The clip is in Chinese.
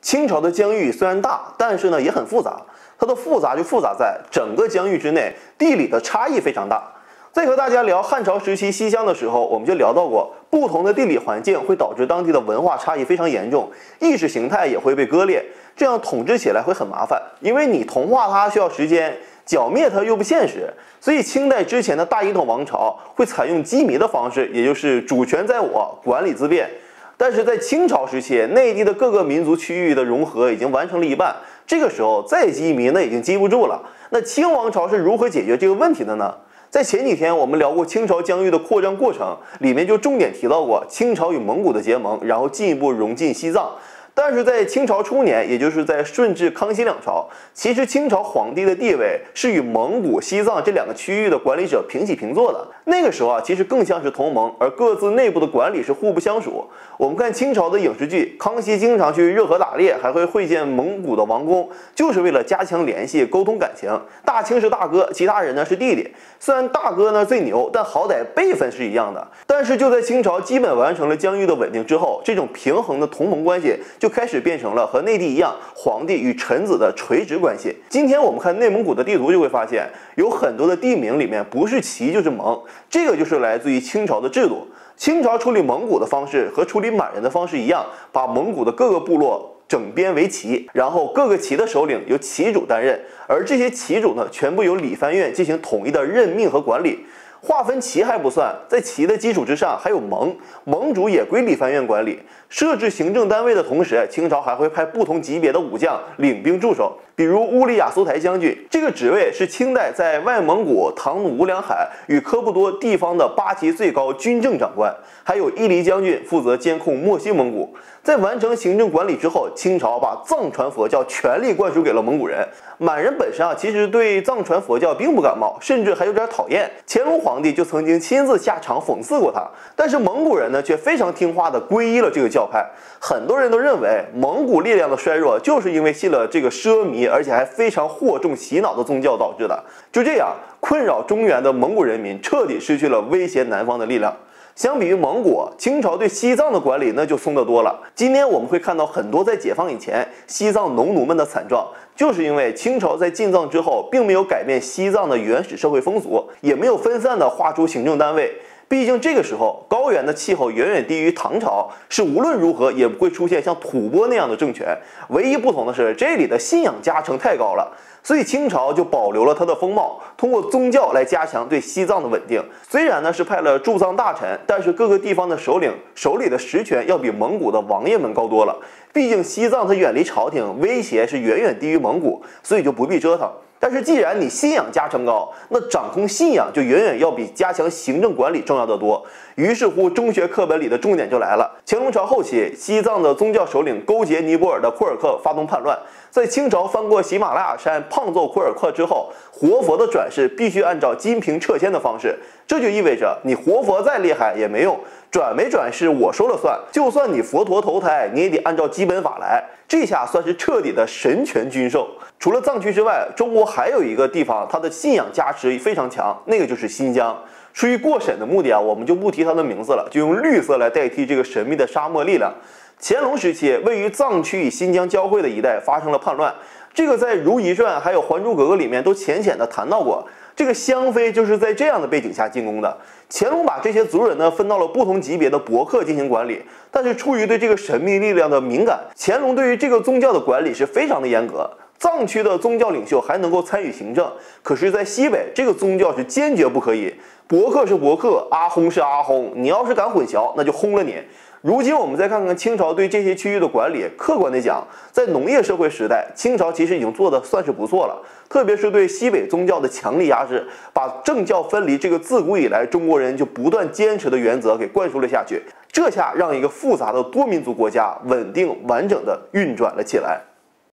清朝的疆域虽然大，但是呢也很复杂。它的复杂就复杂在整个疆域之内，地理的差异非常大。在和大家聊汉朝时期西疆的时候，我们就聊到过，不同的地理环境会导致当地的文化差异非常严重，意识形态也会被割裂，这样统治起来会很麻烦，因为你同化它需要时间，剿灭它又不现实。所以清代之前的大一统王朝会采用羁縻的方式，也就是主权在我，管理自便。但是在清朝时期，内地的各个民族区域的融合已经完成了一半。这个时候再羁縻，那已经积不住了。那清王朝是如何解决这个问题的呢？在前几天我们聊过清朝疆域的扩张过程，里面就重点提到过清朝与蒙古的结盟，然后进一步融进西藏。但是在清朝初年，也就是在顺治、康熙两朝，其实清朝皇帝的地位是与蒙古、西藏这两个区域的管理者平起平坐的。那个时候啊，其实更像是同盟，而各自内部的管理是互不相属。我们看清朝的影视剧，康熙经常去热河打猎，还会会见蒙古的王公，就是为了加强联系、沟通感情。大清是大哥，其他人呢是弟弟。虽然大哥呢最牛，但好歹辈分是一样的。但是就在清朝基本完成了疆域的稳定之后，这种平衡的同盟关系就开始变成了和内地一样，皇帝与臣子的垂直关系。今天我们看内蒙古的地图，就会发现有很多的地名里面不是旗就是蒙。这个就是来自于清朝的制度。清朝处理蒙古的方式和处理满人的方式一样，把蒙古的各个部落整编为旗，然后各个旗的首领由旗主担任，而这些旗主呢，全部由理藩院进行统一的任命和管理。划分旗还不算，在旗的基础之上还有盟，盟主也归理藩院管理。设置行政单位的同时，清朝还会派不同级别的武将领兵驻守，比如乌里雅苏台将军，这个职位是清代在外蒙古、唐努乌梁海与科布多地方的八旗最高军政长官。还有伊犁将军负责监控漠西蒙古。在完成行政管理之后，清朝把藏传佛教全力灌输给了蒙古人。满人本身啊，其实对藏传佛教并不感冒，甚至还有点讨厌。乾隆皇帝就曾经亲自下场讽刺过他。但是蒙古人呢，却非常听话的皈依了这个教派。很多人都认为蒙古力量的衰弱，就是因为信了这个奢靡而且还非常惑众洗脑的宗教导致的。就这样，困扰中原的蒙古人民彻底失去了威胁南方的力量。相比于蒙古，清朝对西藏的管理那就松得多了。今天我们会看到很多在解放以前西藏农奴们的惨状，就是因为清朝在进藏之后，并没有改变西藏的原始社会风俗，也没有分散的划出行政单位。毕竟这个时候高原的气候远远低于唐朝，是无论如何也不会出现像吐蕃那样的政权。唯一不同的是，这里的信仰加成太高了。所以清朝就保留了它的风貌，通过宗教来加强对西藏的稳定。虽然呢是派了驻藏大臣，但是各个地方的首领手里的实权要比蒙古的王爷们高多了。毕竟西藏它远离朝廷，威胁是远远低于蒙古，所以就不必折腾。但是既然你信仰加成高，那掌控信仰就远远要比加强行政管理重要的多。于是乎，中学课本里的重点就来了。乾隆朝后期，西藏的宗教首领勾结尼泊尔的库尔克发动叛乱，在清朝翻过喜马拉雅山胖揍库尔克之后，活佛的转世必须按照金瓶撤迁的方式。这就意味着你活佛再厉害也没用，转没转世我说了算。就算你佛陀投胎，你也得按照基本法来。这下算是彻底的神权军授。除了藏区之外，中国还有一个地方，它的信仰加持非常强，那个就是新疆。出于过审的目的啊，我们就不提它的名字了，就用绿色来代替这个神秘的沙漠力量。乾隆时期，位于藏区与新疆交汇的一带发生了叛乱，这个在《如懿传》还有《还珠格格》里面都浅浅的谈到过。这个香妃就是在这样的背景下进宫的。乾隆把这些族人呢分到了不同级别的伯克进行管理，但是出于对这个神秘力量的敏感，乾隆对于这个宗教的管理是非常的严格。藏区的宗教领袖还能够参与行政，可是，在西北这个宗教是坚决不可以。伯克是伯克，阿訇是阿訇，你要是敢混淆，那就轰了你。如今我们再看看清朝对这些区域的管理，客观的讲，在农业社会时代，清朝其实已经做的算是不错了。特别是对西北宗教的强力压制，把政教分离这个自古以来中国人就不断坚持的原则给灌输了下去。这下让一个复杂的多民族国家稳定完整的运转了起来。